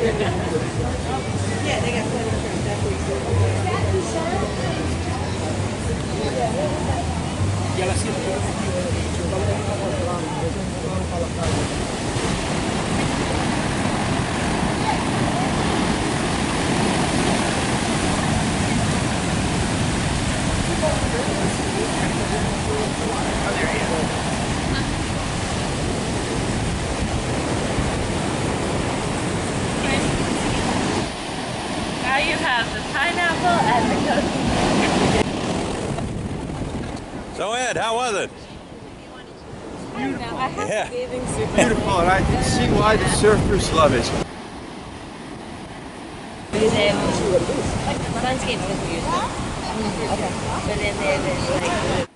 yeah, they got flood insurance. That's what you said. Yeah, let's you have the pineapple and the. So Ed, how was it? Beautiful. Yeah. Beautiful, and I can see why the surfers love it. Okay. But then there's like